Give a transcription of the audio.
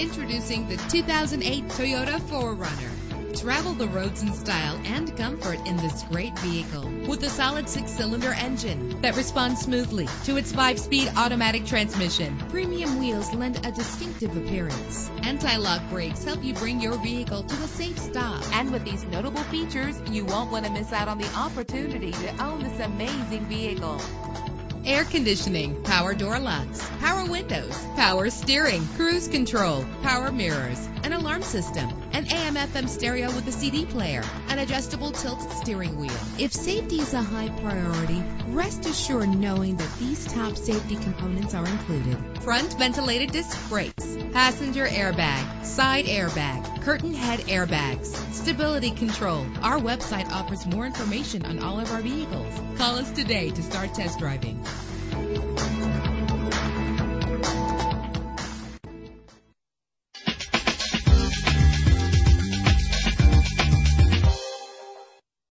Introducing the 2008 Toyota 4Runner. Travel the roads in style and comfort in this great vehicle with a solid six cylinder engine that responds smoothly to its five speed automatic transmission. Premium wheels lend a distinctive appearance. Anti lock brakes help you bring your vehicle to a safe stop. And with these notable features, you won't want to miss out on the opportunity to own this amazing vehicle air conditioning, power door locks, power windows, power steering, cruise control, power mirrors, an alarm system, an AM FM stereo with a CD player, an adjustable tilt steering wheel. If safety is a high priority, rest assured knowing that these top safety components are included. Front ventilated disc brakes, passenger airbag, side airbag, curtain head airbags, stability control. Our website offers more information on all of our vehicles. Call us today to start test driving.